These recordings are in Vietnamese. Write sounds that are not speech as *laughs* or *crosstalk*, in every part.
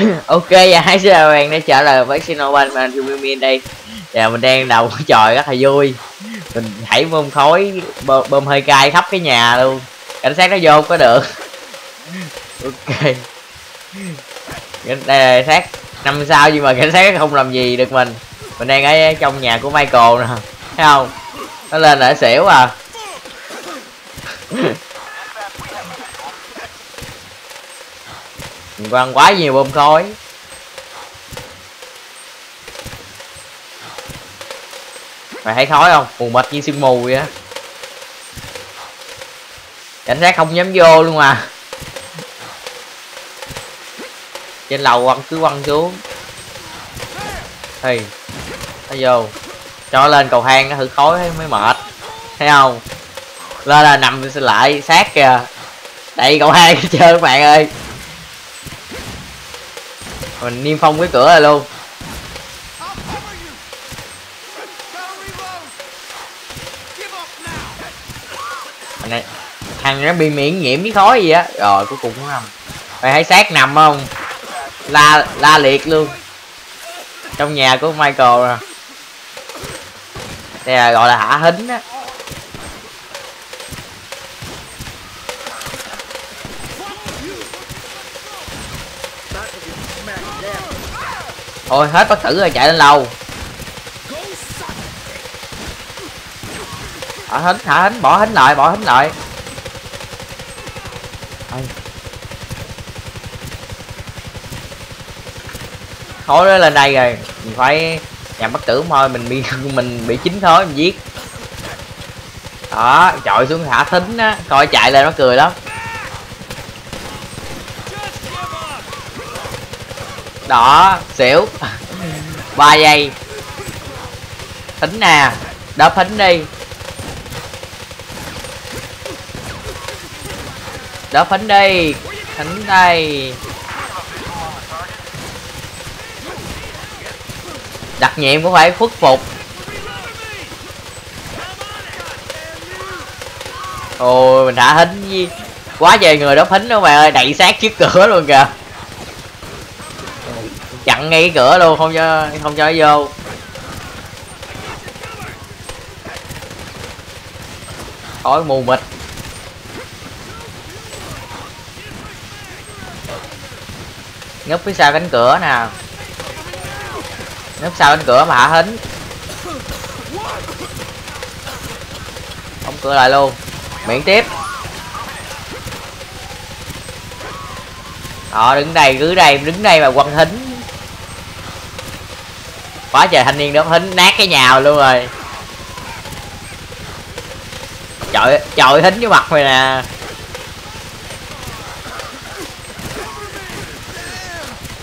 *coughs* ok và hãy xin chào bạn đã trở lại với Sinoban và anh Min đây. Và mình đang đầu *laughs* tròi rất là vui. Mình hãy bơm khói bơm, bơm hơi cay khắp cái nhà luôn. Cảnh sát nó vô không có được. *laughs* Ok. Đây là sát năm sao nhưng mà cảnh sát không làm gì được mình. Mình đang ở trong nhà của Michael nè. Thấy không? Nó lên là xỉu à. *laughs* mình quăng quá nhiều bơm khói. Mày thấy khói không? Mù mịt như sương mù vậy á. Cảnh sát không dám vô luôn mà trên lầu quăng, cứ quăng xuống. Thì nó vô. Cho lên cầu thang nó thử khói mới mệt. Thấy không? Lên là nằm lại sát kìa. Đây cầu thang *laughs* chơi các bạn ơi mình niêm phong cái cửa này luôn. Này, thằng nó bị miễn nhiễm với khói gì á. Rồi, cuối cùng cũng nằm. Mày thấy xác nằm không? La la liệt luôn. Trong nhà của michael nè. Đây là gọi là hả hính á. Thôi, hết bất tử rồi, chạy lên lầu. Thả hính thả hính bỏ hính lại, bỏ hính lại. Ây. khói lên đây rồi. Mình phải nhằm bất tử thôi, mình bị *laughs* mình bị chín thối mình giết. Đó chọi xuống thả thính á. Coi chạy lên nó cười lắm. Đó xỉu. Ba giây. Thính nè. Đớp thính đi. Đỡ phấn đi. Thính đây. Đặc nhiệm cũng phải khuất phục. Ôi, mình thả thính gì quá trời người đó thính đó mày ơi. Đẩy sát trước cửa luôn kìa chặn ngay cái cửa luôn, không cho không cho nó vô. Khói mù mịt. Núp phía sau cánh cửa nè. Núp sau cánh cửa mà hạ hính. Không cửa lại luôn. Miễn tiếp. Họ đứng đây, cứ đây, đứng đây mà quăng hính quá trời thanh niên đó, hính nát cái nhà luôn rồi. Trời trời hính với mặt mày nè.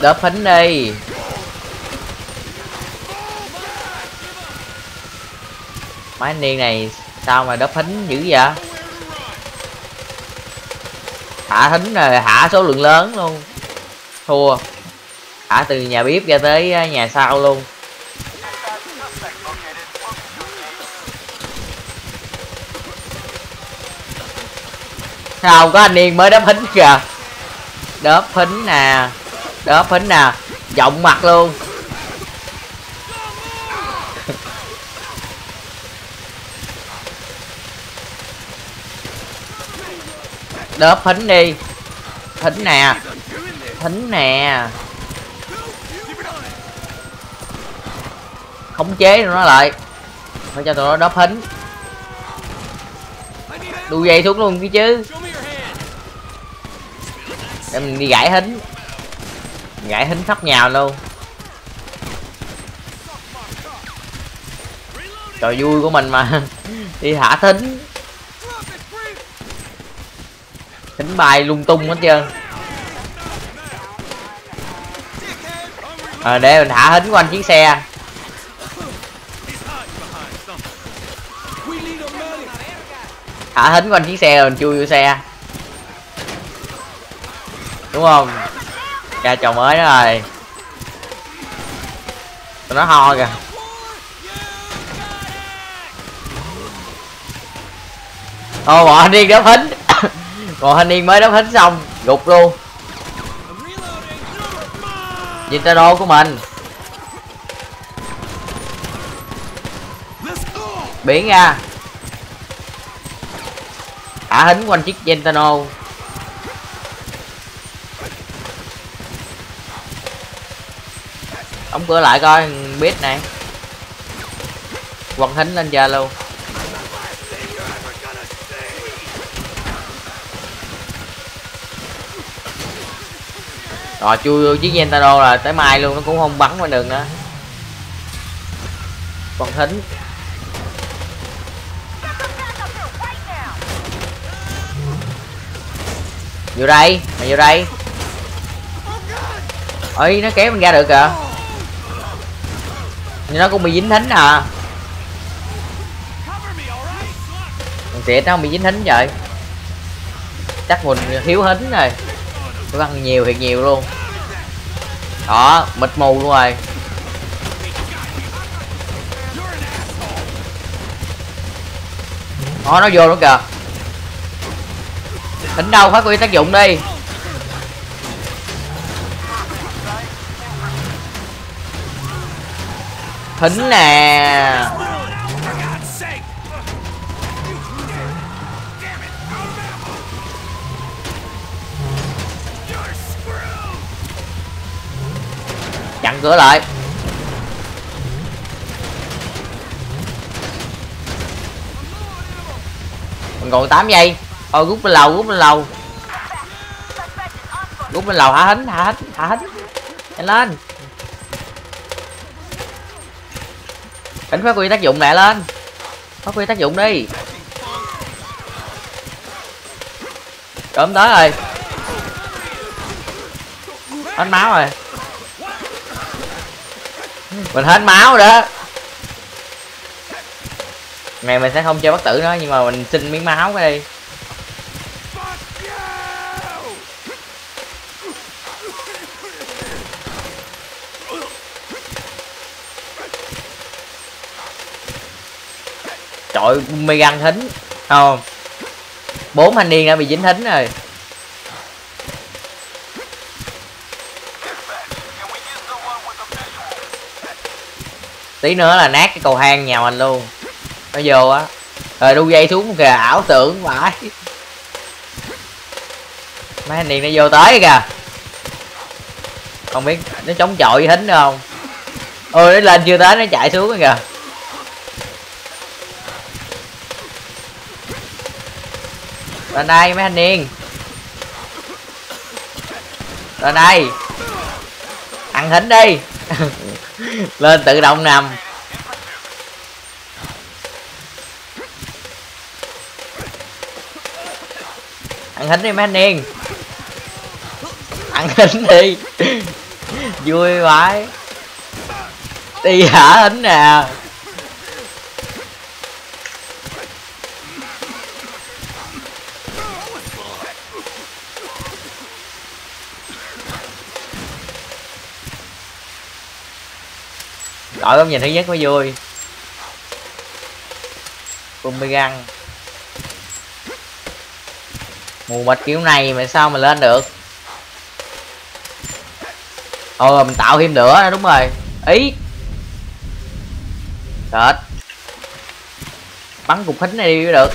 Đớp hính đi. Máy niên này sao mà đớp hính dữ vậy? Thả hính rồi thả số lượng lớn luôn. Thua. Thả từ nhà bếp ra tới à, nhà sau luôn. Không, có anh niên mới đớp hính kìa. Đớp hính nè. Đớp phính nè. Giọng mặt luôn. Đớp phính đi. Phính nè. Phính nè. Khống chế nó lại. Phải cho tụi nó đớp phính đu dây xuống luôn cái chứ em đi gãy hính. Gãy hính khắp nhà luôn. Trò vui của mình mà. *laughs* Đi thả thính? Thính bay lung tung hết trơn. À, để mình thả hính quanh chiếc xe. Thả hính quanh chiếc xe rồi mình chui vô xe đúng không? Ra trò mới đó rồi tụi nó ho kìa. Ô, bọn anh yên đáp hính. *coughs* Bọn anh yên mới đáp hính xong, gục luôn. Gentaro của mình. Biến ra thả hính quanh chiếc Gentano. Đóng cửa lại coi, biết này. Quần thính lên ra luôn rồi, chui chiếc Gentaro là tới mai luôn, nó cũng không bắn qua đường nữa. Quần thính vô đây, mày vô đây. Ấy nó kéo mình ra được kìa nhưng nó cũng bị dính thính à. Thằng tiệt nó không bị dính thính vậy chắc mình thiếu hính rồi. Nó ăn nhiều thiệt nhiều luôn. Đó mịt mù luôn rồi. Đó nó vô nữa kìa. Thính đâu phát huy tác dụng đi thính nè. Chặn cửa lại. Mình còn 8 giây. Ờ, Thôi rút lên lầu rút lên lầu. Rút lên lầu, hả hính hả hính hả hính. Nhanh lên. Cảnh phát huy tác dụng lại lên. Phát huy tác dụng đi. Trộm tới rồi. Hết máu rồi. Mình hết máu đó. Ngày mình sẽ không chơi bất tử nữa, Nhưng mà mình xin miếng máu cái đi. Trời Megan thính không? Bốn thanh niên đã bị dính thính rồi. Tí nữa là nát cái cầu hang nhà mình luôn. Nó vô á. Rồi đu dây xuống kìa, ảo tưởng phải mấy anh niên nó vô tới kìa. Không biết nó chống chọi với thính nữa không? Ôi, nó lên chưa tới, nó chạy xuống kìa. Lên đây, mấy thanh niên. Lên đây. Ăn thính đi. *laughs* Lên tự động nằm. Ăn thính đi, mấy anh niên. Ăn thính đi. *laughs* Vui vãi. Đi hả thính nè. Đội góc nhìn thấy nhất mới vui. Cùng găng mù mịt kiểu này mà sao mà lên được? Ồ mình tạo thêm lửa đúng rồi. Ý. Đệt Bắn cục hính này đi mới được.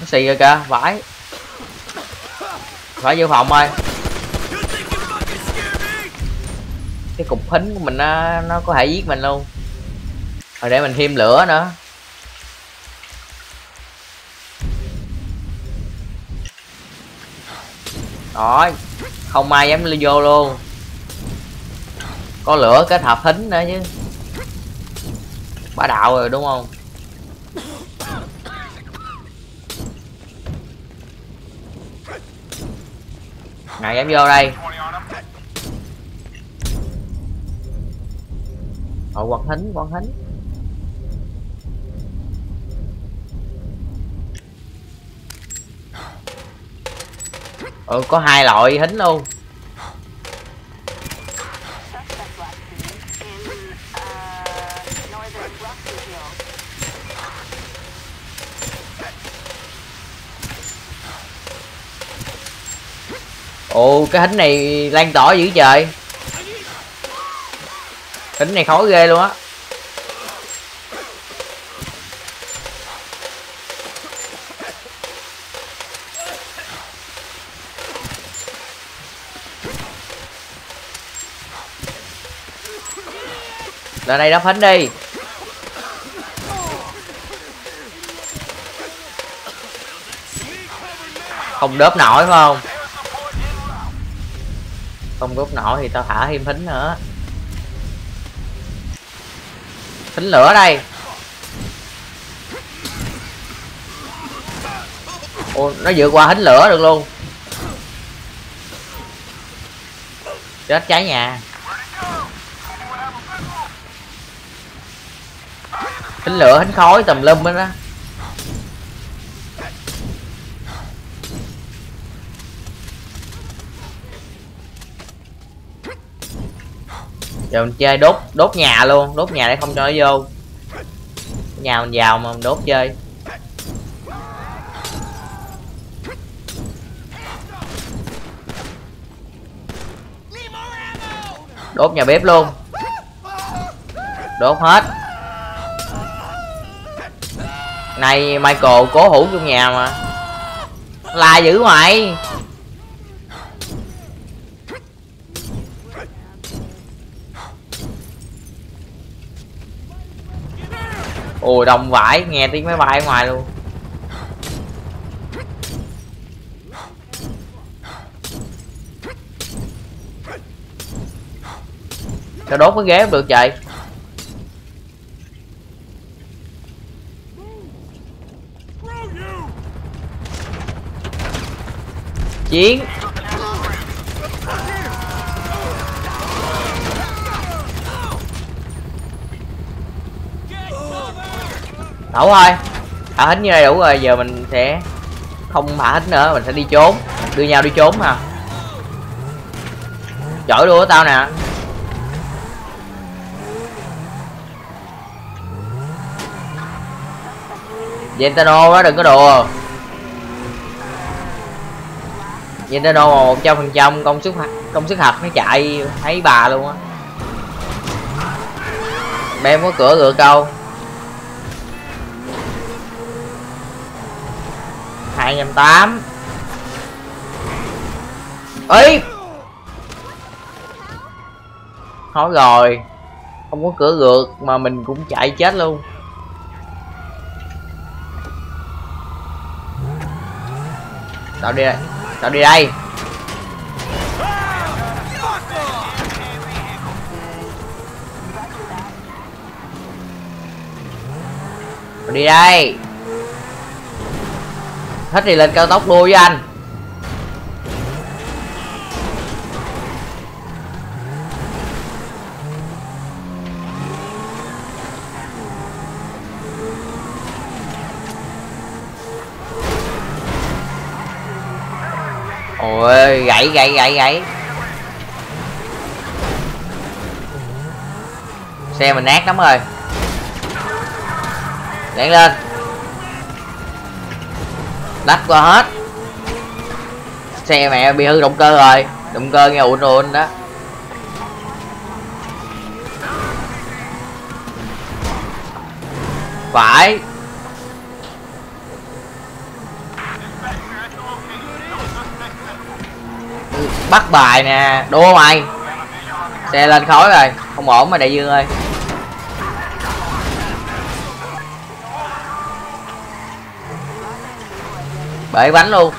Nó xì rồi kìa, vãi. Phải vô phòng ơi. Cục hính của mình nó, nó có thể giết mình luôn. Rồi để mình thêm lửa nữa. Đó Không ai dám vô luôn. Có lửa kết hợp thính nữa chứ. Bá đạo rồi đúng không? Này dám vô đây. Ờ quật thính quật thính Ừ ờ, có hai loại thính luôn ồ, cái hính này lan tỏa dữ trời đỉnh này khó ghê luôn á. Ra đây đó phấn đi. Không đớp nổi phải không? Không đốt nổi thì tao thả thêm thính nữa thính lửa đây. Ô nó vượt qua thính lửa được luôn. Chết cháy nhà. Thính lửa thính khói tùm lum hết đó. Giờ mình chơi đốt đốt nhà luôn, đốt nhà để không cho nó vô. Nhà mình vào mà mình đốt chơi. Đốt nhà bếp luôn. Đốt hết. Này, michael, cố hữu trong nhà mà. La dữ mày. Ồ, đồng vải, nghe tiếng máy bay ở ngoài luôn. Sao đốt cái ghế không được vậy? Chiến. Đủ thôi thả hít như này đủ rồi, giờ mình sẽ không thả hít nữa, mình sẽ đi trốn. Đưa nhau đi trốn mà. Chở đua tao nè. Gentano đó, đừng có đùa. Gentano mà một trăm phần trăm công suất công suất hạt nó chạy, thấy bà luôn á. Bé có cửa gựa câu. Hai nghìn tám. Ấy thôi rồi. Không có cửa gượt mà mình cũng chạy chết luôn. Tao đi đây. Tao đi đây. Tao đi đây hết thì lên cao tốc đua với anh. Ôi, gãy gãy gãy gãy. Xe mình nát lắm rồi. Lẹn lên lách qua hết. Xe mẹ bị hư động cơ rồi. Động cơ nghe ụn ụn đó. Phải. Bắt bài nè. Đua mày. Xe lên khói rồi. Không ổn mà đại dương ơi. Bể bánh luôn.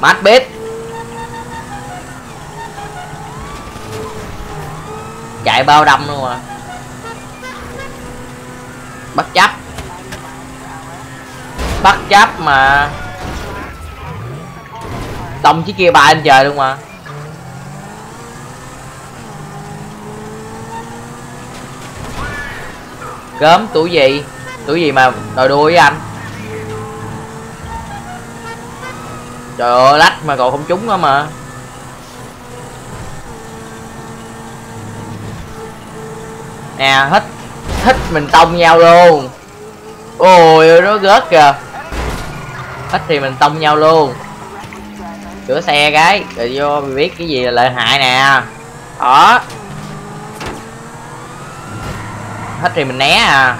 Mát bếp. Chạy bao đâm luôn mà bất chấp. Bất chấp mà. Tông chiếc kia ba anh trời luôn mà. Cớm tuổi gì? Tuổi gì mà đòi đua với anh? Trời ơi, lách mà còn không trúng nữa mà. Nè hít hít mình tông nhau luôn. Ôi, nó gớt kìa. Hít thì mình tông nhau luôn. Sửa xe cái, rồi vô biết cái gì là lợi hại nè. Đó. Hết thì mình né à.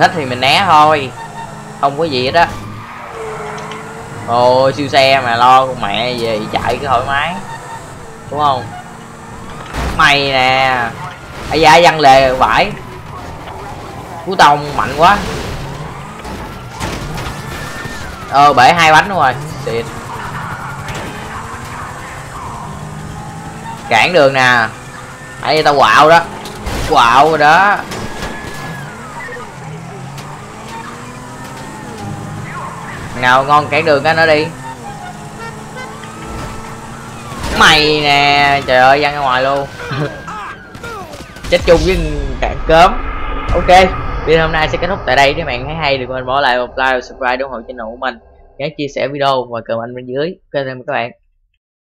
Thích thì mình né thôi. Không có gì hết á. Ôi, siêu xe mà, lo con mẹ về chạy cứ thoải mái. Đúng không? Mày nè. Ai da văn lề vải. Cú tông mạnh quá. Ờ bể hai bánh rồi. Xịt. Cản đường nè. Ấy tao quạo đó. Quạo rồi đó. Nào, ngon cản đường cái nó đi. Mày nè, trời ơi, văng ra ngoài luôn. *laughs* Chết chung với cạn cớm. Ok, video hôm nay sẽ kết thúc tại đây. Nếu bạn thấy hay thì quên bỏ lại một like và subscribe ủng hộ channel của mình. Nhớ chia sẻ video và comment bên dưới. Ok thêm các bạn.